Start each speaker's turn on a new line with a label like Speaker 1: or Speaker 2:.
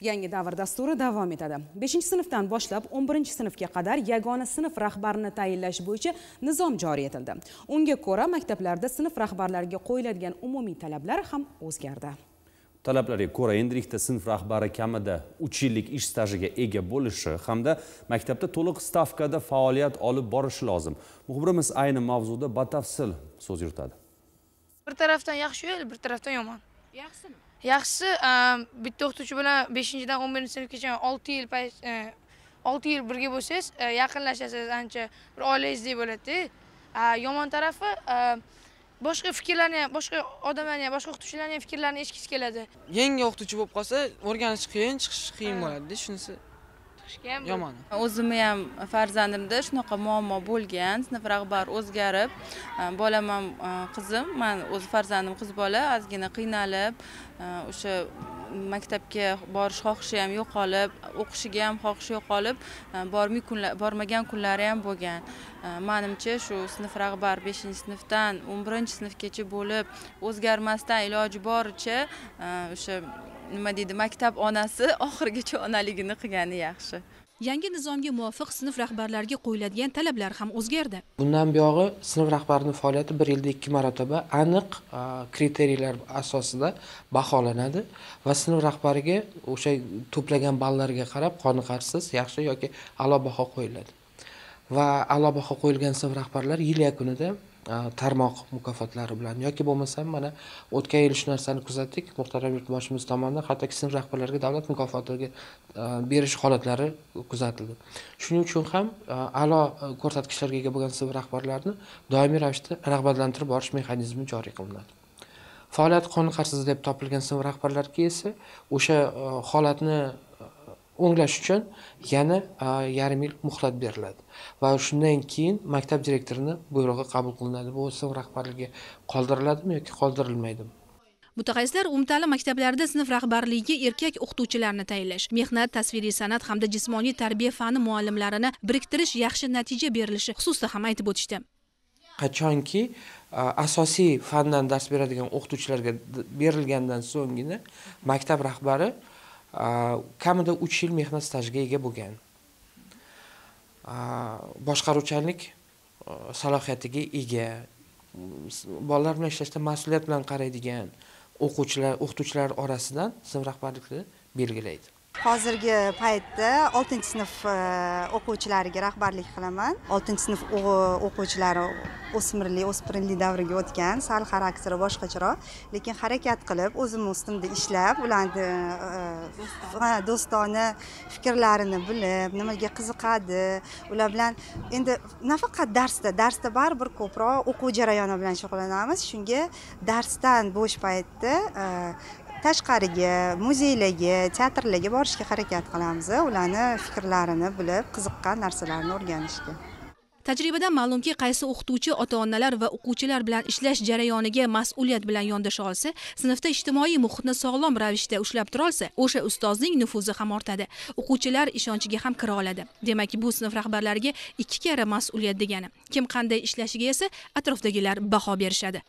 Speaker 1: yangi davr dasturi davom etadi. Beshinchi sinfdan boshlab o'n birinchi sinfga qadar yagona sinf rahbarini tayinlash bo'yicha nizom joriy etildi. Unga ko'ra maktablarda sinf rahbarlariga qo'yiladigan umumiy talablar ham o'zgardi.
Speaker 2: Talablarga ko'ra endilikda sinf rahbari kamida uch yillik ish stajiga ega bo'lishi hamda maktabda to'liq stavkada faoliyat olib borishi lozim. Muxbirimiz ayni mavzuda batafsil so'z yuritadi.
Speaker 3: Bir tarafdan yaxshi yo'l bir tarafdan yomon.
Speaker 1: Yaxshisi
Speaker 3: yaxshisi bitta o'qituvchi bilan beshinchidan o'n birinchi sinfgacha olti yil olti yil birga bo'lsangiz yaqinlashasangiz ancha bir oilangizdek bo'ladida. Yomon tarafi boshqa fikrlarni ham boshqa odamlarni ham boshqa o'qituvchilarni ham fikrlarini eshitgisi keladi.
Speaker 4: Yangi o'qituvchi bo'lib qolsa o'rganish qiyin chiqish qiyin bo'ladida. Shunisi
Speaker 3: chiqishga ham
Speaker 4: yomoni
Speaker 5: o'zimni ham farzandimda shunaqa muammo bo'lgan sinf rahbari o'zgarib bolam ham qizim man o'z farzandim qiz bola ozgina qiynalib o'sha maktabga borish xohishi ham yo'qolib o'qishiga ham xohishi yo'qolib e, bormay kunlar bormagan kunlari ham bo'lgan. E, manimcha shu sinf rahbari beshinchi sinfdan o'n birinchi sinfgacha bo'lib o'zgarmasdan iloji boricha e, o'sha nima deydi maktab onasi oxirigacha onaligini qilgani yaxshi.
Speaker 6: Yangi nizomga muvofiq sinf rahbarlariga qo'yiladigan talablar ham o'zgardi.
Speaker 7: Bundan buyog'i sinf rahbarini faoliyati bir yilda ikki marotaba aniq e, kriteriyalar asosida baholanadi va sinf rahbariga o'sha to'plagan ballariga qarab qoniqarsiz yaxshi yoki a'lo baho qo'yiladi. Va a'lo baho qo'yilgan sinf rahbarlar yil yakunida tarmoq mukofotlari bilan yoki bo'lmasam mana o'tgan yil shu narsani kuzatdik muhtaram yurtboshimiz tomonidan hattoki sinf rahbarlariga davlat mukofotiga berish holatlari kuzatildi. Shuning uchun ham a'lo e, ko'rsatkichlarga ega bo'lgan sinf rahbarlarini doimiy ravishda rag'batlantirib borish mexanizmi joriy qilinadi. Faoliyati qoniqarsiz deb topilgan sinf rahbarlariga esa o'sha e, holatni o'nglash uchun yana yarim yil muhlat beriladi. Va shundan keyin maktab direktorini buyrug'i qabul qilinadi. Bu sinf rahbarligiga qoldiriladimi yoki qoldirilmaydimi?
Speaker 6: Mutaxassislar umumta'lim maktablarida sinf rahbarligiga erkak o'qituvchilarni tayinlash mehnat tasviriy san'at hamda jismoniy tarbiya fani muallimlarini biriktirish yaxshi natija berilishi xususida ham aytib o'tishdi.
Speaker 7: Qachonki asosiy fandan dars beradigan o'qituvchilarga berilgandan so'nggina maktab rahbari kamida uch yil mehnat stajiga ega bo'lgan. Boshqaruvchanlik salohiyatiga ega. Bolalar bilan ishlashda mas'uliyat bilan qaraydigan o'quvchilar o'qituvchilar orasidan sinf rahbarlikni belgilaydi.
Speaker 8: Hozirgi paytda oltinchi sinf e, o'quvchilariga rahbarlik qilaman. Oltinchi sinf o'quvchilari o'smirlik o'spirinlik davriga o'tgan sal xarakteri boshqacharoq. Lekin harakat qilib o'zimni ustimda ishlab ularni e, e, do'stona fikrlarini bilib nimaga qiziqadi. Ular bilan endi nafaqat darsda darsda baribir ko'proq o'quv jarayoni bilan shug'ullanamiz. Shunga darsdan bo'sh paytda tashqariga muzeylarga teatrlarga borishga harakat qilamiz ularni fikrlarini bilib qiziqqan narsalarini o'rganishga.
Speaker 6: Tajribadan ma'lumki qaysi o'qituvchi ota onalar va o'quvchilar bilan ishlash jarayoniga mas'uliyat bilan yondasha olsa sinfda ijtimoiy muhitni sog'lom ravishda ushlab tura olsa o'sha ustozning nufuzi ham ortadi. O'quvchilar ishonchiga ham kira oladi. Demak bu sinf rahbarlariga ikki karra mas'uliyat degani. Kim qanday ishlashiga esa atrofdagilar baho berishadi.